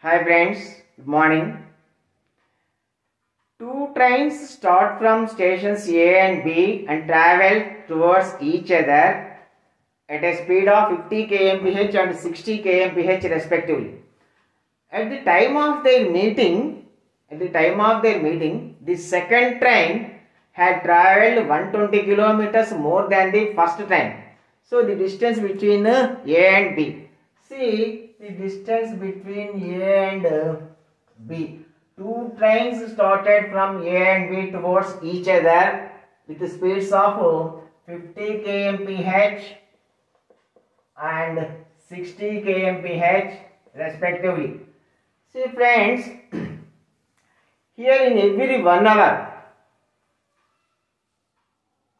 Hi friends, good morning. Two trains start from stations A and B and travel towards each other at a speed of 50 kmph and 60 kmph respectively. At the time of their meeting, at the time of their meeting, the second train had traveled 120 kilometers more than the first train. So the distance between A and B. See the distance between A and B. Two trains started from A and B towards each other with speeds of uh, 50 kmph and 60 kmph respectively. See friends, here in every one hour,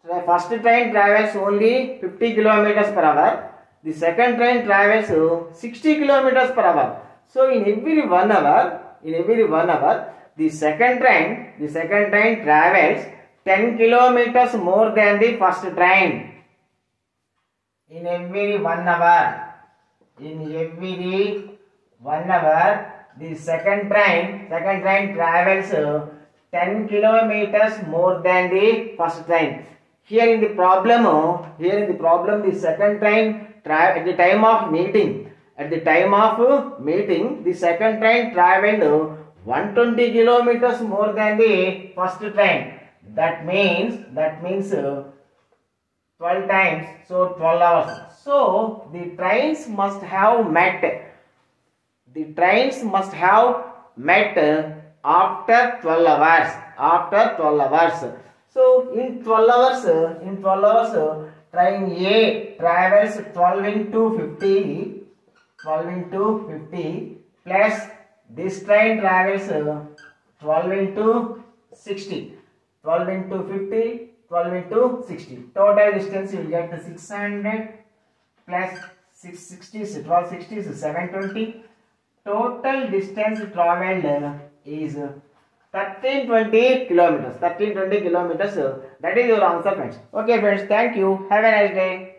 the first train travels only 50 kilometers per hour. The second train travels uh, 60 kilometers per hour. So in every one hour, in every one hour, the second train, the second train travels 10 kilometers more than the first train. In every one hour, in every one hour, the second train, second train travels uh, 10 kilometers more than the first train. Here in the problem, here in the problem, the second train tra- at the time of meeting, at the time of uh, meeting, the second train traveled uh, 120 kilometers more than the first train. That means, that means uh, 12 times, so 12 hours. So the trains must have met. The trains must have met after 12 hours. After 12 hours. So in 12 hours, in 12 hours, train A travels 12 into 50, 12 into 50 plus this train travels uh, 12 into 60, 12 into 50, 12 into 60. Total distance you will get the 600 plus 660 is 1260 is 720. Total distance traveled is 1320 kilometers. 1320 kilometers. uh, That is your answer, friends. Okay, friends. Thank you. Have a nice day.